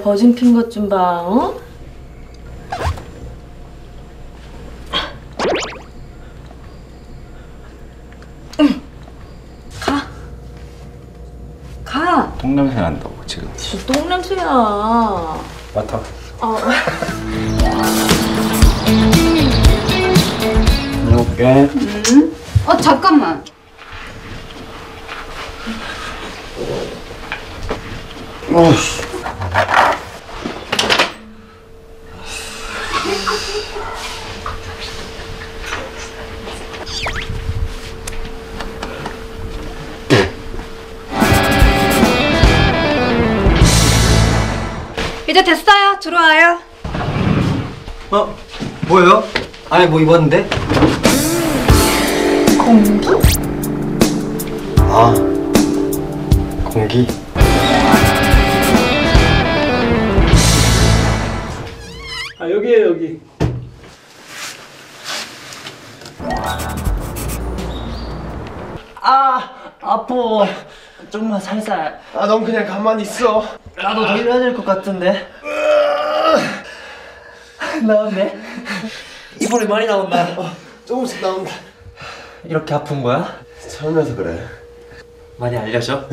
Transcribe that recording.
내 버진 핀 것 좀 봐. 어? 가. 가. 똥냄새 난다고 지금 진짜 똥 냄새야. 맡아 어. 다녀올게 어 잠깐만. 어씨 이제 됐어요. 들어와요. 어? 뭐예요? 안에 뭐 입었는데? 공기? 아 공기 아 여기에요 여기 아 아파. 좀만 살살. 아 넌 그냥 가만히 있어. 나도 더 일해야 될 것 같은데. 나왔네. 이번에 많이 나온다. 어, 조금씩 나온다. 이렇게 아픈 거야? 처음이라서 그래. 많이 알려줘